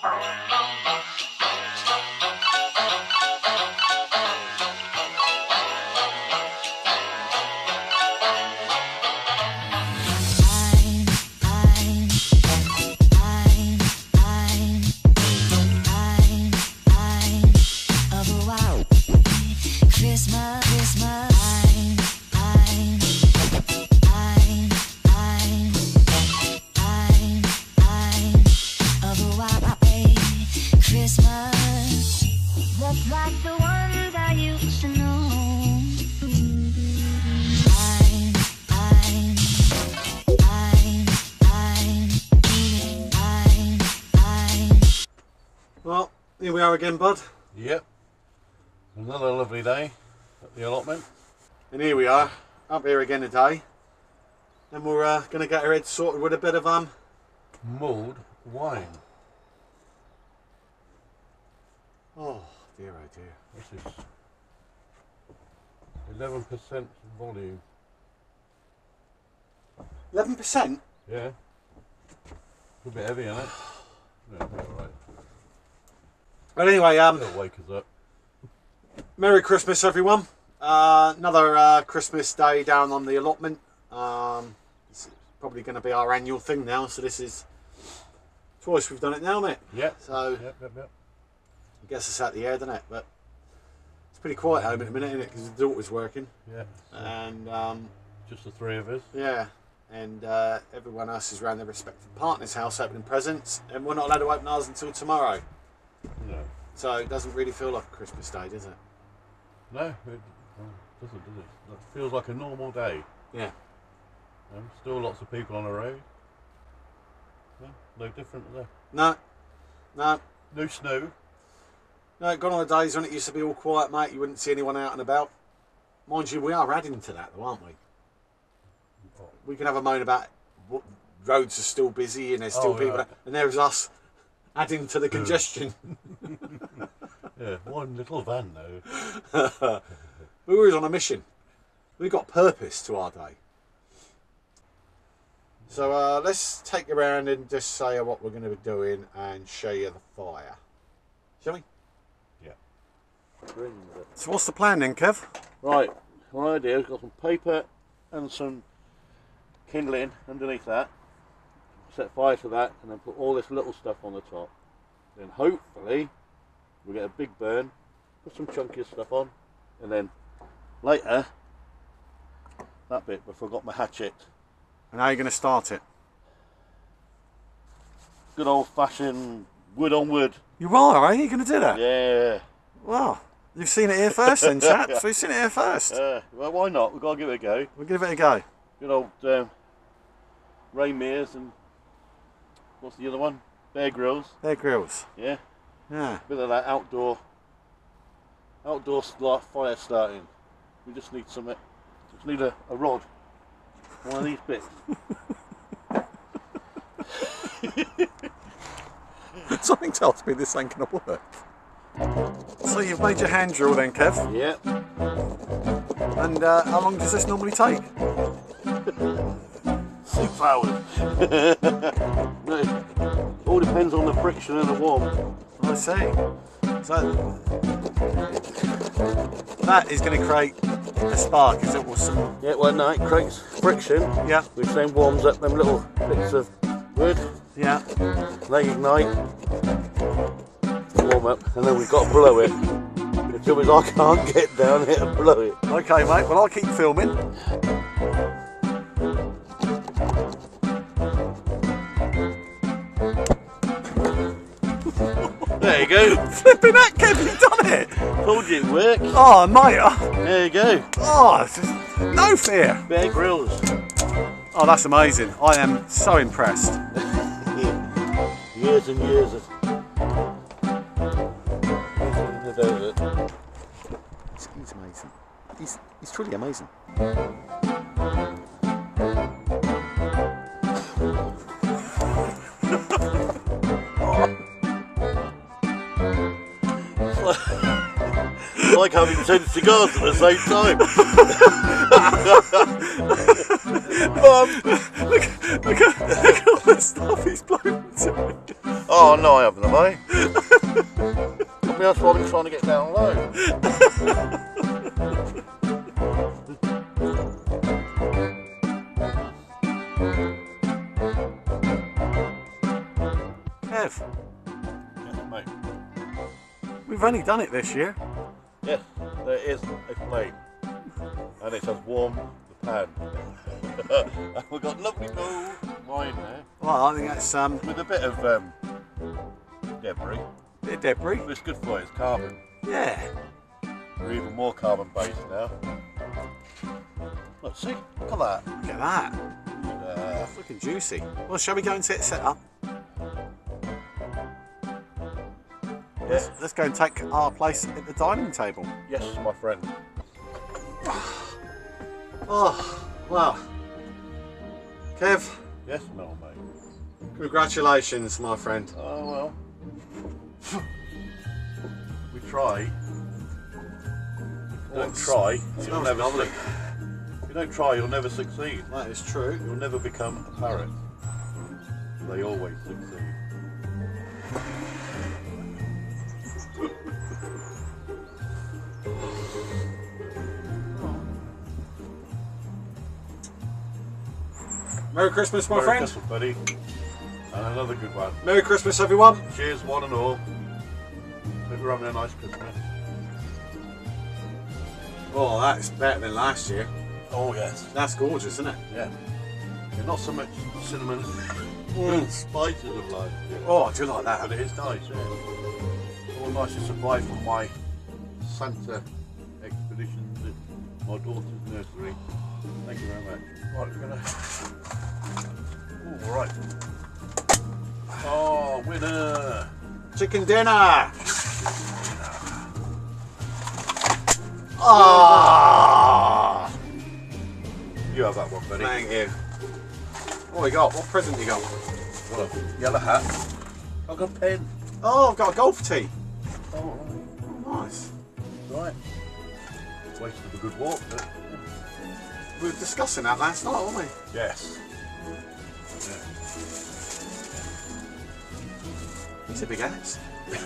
好。We are again, bud. Yep. Another lovely day at the allotment. And here we are, up here again today. And we're uh, going to get our heads sorted with a bit of um. Mulled wine. Oh dear, oh dear. This is 11% volume. Eleven percent. Yeah. A bit heavy, isn't it? But anyway, um, It'll wake us up. Merry Christmas, everyone. Uh, another uh, Christmas day down on the allotment. Um, it's probably going to be our annual thing now. So this is twice we've done it now, mate. Yeah. So Yep, yep, yep. I guess it's out the air, doesn't it? But it's pretty quiet home at the minute, isn't it? Because the daughter's working, Yeah. And um, just the three of us. yeah, and uh, everyone else is around their respective partner's house opening presents, and we're not allowed to open ours until tomorrow. So it doesn't really feel like a Christmas day, does it? No, it doesn't, does it? It feels like a normal day. Yeah. You still lots of people on the road. No, no different, there? No, no, No snow. no. Gone are the days when it used to be all quiet, mate. You wouldn't see anyone out and about. Mind you, we are adding to that, though, aren't we? We can have a moan about what roads are still busy and there's still Oh, people, yeah. and there's us adding to the congestion. Yeah, one little van though. we were always on a mission. We've got purpose to our day. So uh, let's take you around and just say what we're going to be doing and show you the fire. Shall we? Yeah. So what's the plan then, Kev? Right, my idea is got some paper and some kindling underneath that. Set fire to that and then put all this little stuff on the top. Then hopefully we get a big burn, put some chunkier stuff on, and then later that bit, I forgot my hatchet. And how are you going to start it? Good old fashioned wood on wood. You are, are you going to do that? Yeah. Well, you've seen it here first then, chaps. We've seen it here first. Uh, well, why not? We've got to give it a go. We'll give it a go. Good old um, Ray Mears and what's the other one? Bear Grylls. They're grills. Yeah. Yeah. bit of that outdoor outdoor start, fire starting. We just need some just need a, a rod. One of these bits. Something tells me this ain't going to work. So you've made your hand drill then, Kev. Yep. And uh, how long does this normally take? Six hours. no, all depends on the friction and the warmth. I see. So that is going to create a spark, is it? Some, Yeah, well no, it creates friction, yeah, which then warms up them little bits of wood. yeah. They ignite, warm up, and then we've got to blow it. The trouble is I can't get down here and blow it. Okay, mate. Well, I'll keep filming. Flipping that, Kev, you've done it. Told you it'd work. Oh, mate. Oh, There you go. oh, no fear. Bear Grylls. Oh, that's amazing. I am so impressed. Years and years of. He's amazing. He's, he's truly amazing. It's like having 10 cigars at the same time. Mum, look, look, at, look at all the stuff he's blown into. Oh no, I haven't, have I? Maybe that's why been trying to get down low. Mate. We've only done it this year. Yes, there is a flame, and it has warmed the pan. and we've got lovely cool wine there Well, I think that's um, with a bit of um, debris. bit of debris. But it's good for you, it's carbon. Yeah. We're even more carbon based now. Look, see, look at that. Look at that. Uh, That's looking juicy. Well, shall we go and set, it set up? Let's, let's go and take our place at the dining table. yes, my friend. Oh, well. Kev, Yes, no, mate. congratulations, my friend. Oh well. we try. Don't try, you'll never lovely. If you don't try, you'll never succeed. That is true. You'll never become a parrot. They always succeed. Merry Christmas, my Merry friend. Christmas, buddy. And another good one. Merry Christmas, everyone. Cheers, one and all. Hope you're having a nice Christmas. Oh, that's better than last year. Oh yes. That's gorgeous, isn't it? Yeah. yeah not so much cinnamon Mm. spices of life. Oh, I do like But that. it is nice, yeah. All nicely supplied from my Santa expedition at my daughter's nursery. Thank you very much. Right, we're gonna. Oh, right. Oh, winner! Chicken dinner. Ah, You have that one, buddy. thank you. What we got? What present you got? What a yellow hat. I've got a pen. Oh, I've got a golf tee. Oh, Nice. right. right. Wasted a good walk, but We were discussing that last night, weren't we? yes. He's a big ass.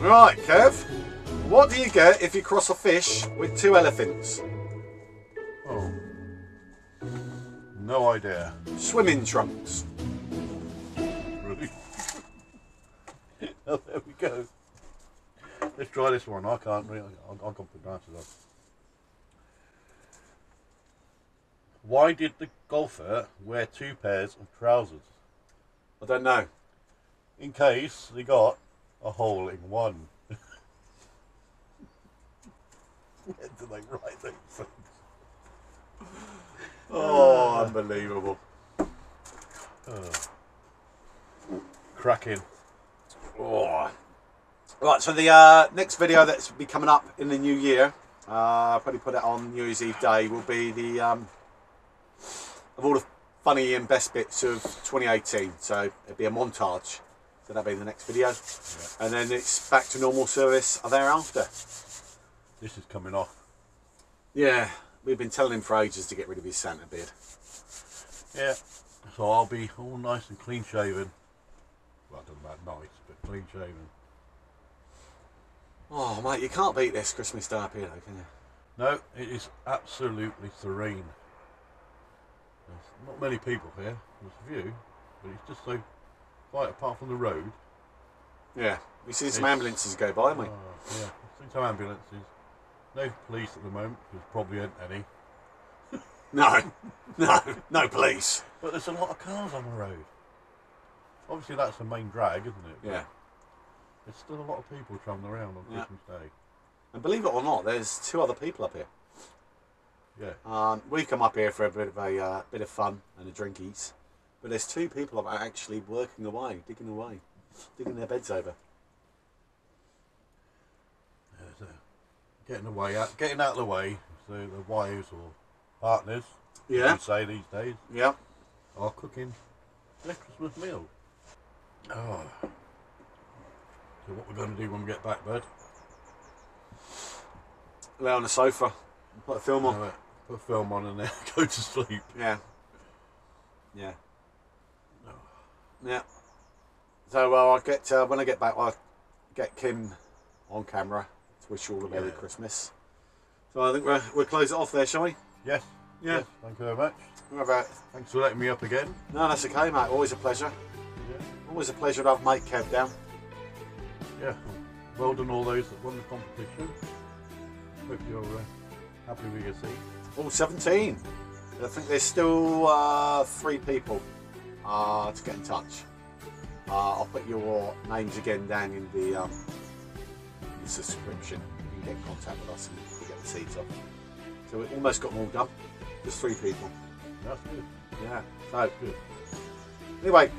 Right, Kev. What do you get if you cross a fish with two elephants? No idea. Swimming trunks. Really? oh, there we go. Let's try this one. I can't really. I, I can't put glasses on. Why did the golfer wear two pairs of trousers? I don't know. In case he got a hole in one. Where do they write those things? Oh, unbelievable. Cracking. Oh. Right, so the uh, next video that's be coming up in the new year, uh, I'll probably put it on New Year's Eve day, will be the um, of all the funny and best bits of 2018. So it'll be a montage. So that'll be the next video, and then it's back to normal service thereafter. This is coming off. Yeah, we've been telling him for ages to get rid of his Santa beard. Yeah. So I'll be all nice and clean shaven. Well, I don't know about nice, but clean shaven. Oh, mate, you can't beat this Christmas day up here, though, can you? No, it is absolutely serene. There's not many people here. There's a few, but it's just so quiet apart from the road. Yeah, we see some It's- ambulances go by, haven't we? Oh, yeah, I've seen some ambulances. No police at the moment, because probably ain't any. No, no, no police. But there's a lot of cars on the road. Obviously, that's the main drag, isn't it? But Yeah. There's still a lot of people travelling around on Yeah. Christmas Day. And believe it or not, there's two other people up here. Yeah. Um, we come up here for a bit of a uh, bit of fun and a drink drinkies, but there's two people that are actually working away, digging away, digging their beds over. Yeah, so getting away out, getting out of the way, so the wives or partners, Yeah. you say these days, Yeah. are cooking their Christmas meal. Oh. So what we're going to do when we get back, bud? Lay on the sofa, put a film on. Uh, put a film on and then go to sleep. Yeah. Yeah. Yeah. So well, I'll get uh, when I get back, I'll get Kim on camera wish you all a Merry Yeah. Christmas. So I think we'll, we'll close it off there, shall we? Yes. Yeah. Yes, thank you very much. What about? Thanks for letting me up again. No, that's okay, mate. Always a pleasure. Yeah. Always a pleasure to have mate Kev down. Yeah. Well done, all those that won the competition. Hope you're uh, happy with your seat. All 17. I think there's still uh, three people uh, to get in touch. Uh, I'll put your names again down in the, um, in the subscription. You can get in contact with us and we'll get the seeds off. So we almost got them all done. Just three people. That's good. Yeah. So Good. anyway,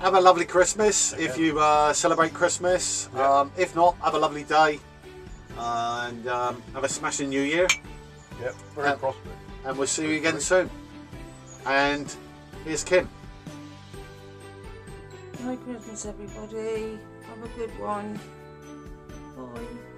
have a lovely Christmas if you uh, celebrate Christmas. Yeah. Um, if not, have a lovely day and um, have a smashing New Year. Yep. Very Um, prosperous. and we'll see you again soon. And here's Kim. Merry Christmas, everybody. Have a good one. Bye.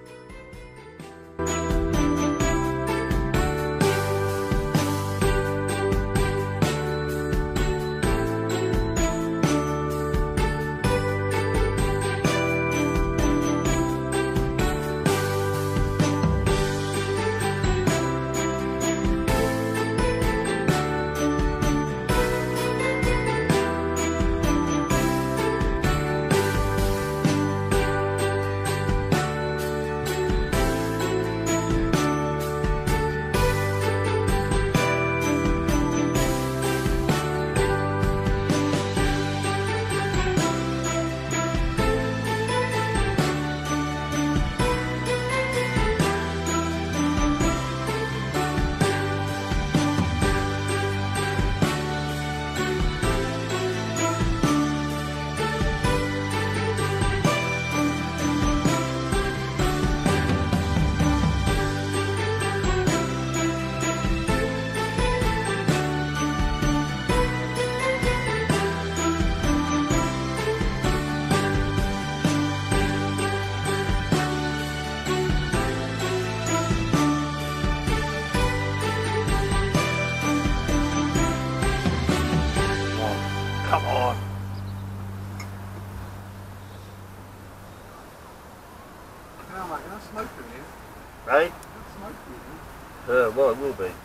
No, mate, you're